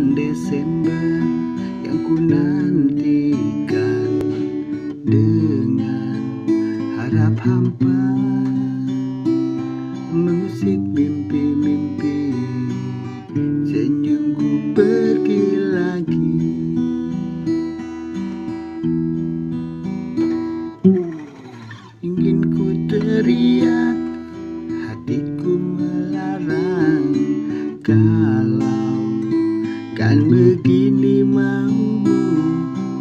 bulan Desember yang ku nantikan dengan harap hampa musik mimpi-mimpi senyumku pergi lagi. Ingin ku teriak Dan begini maumu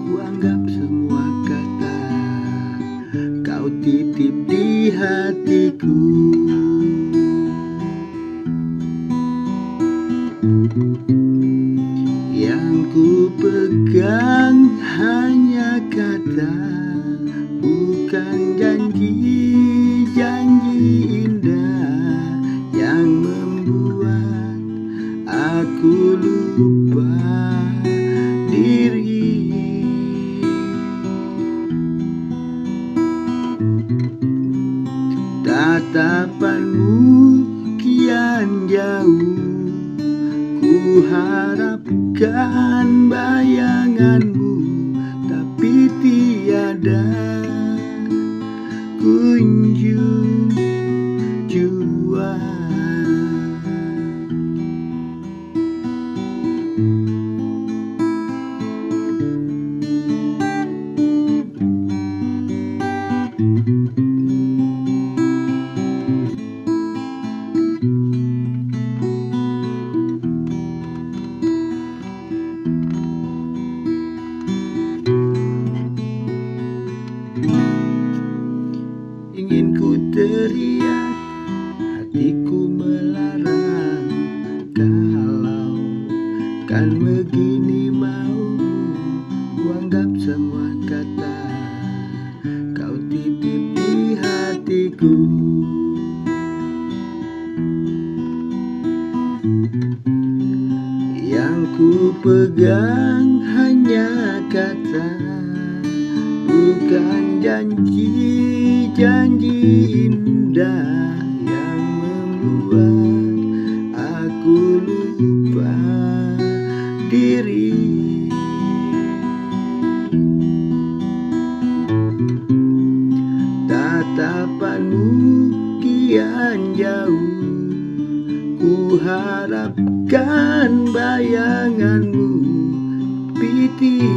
Ku anggap semua kata Kau titip di hatiku Thank you. Ku lupa diri. Tatapanmu kian jauh Ku harapkan bayang Ingin ku teriak Hatiku melarang. Kalau kan begini mau Ku anggap semua kata. Kau titip di hatiku. Yang ku pegang hanya kata Bukan janji-janji indah Yang membuat aku lupa diri. Tatapanmu kian jauh Ku harapkan bayanganmu Tapi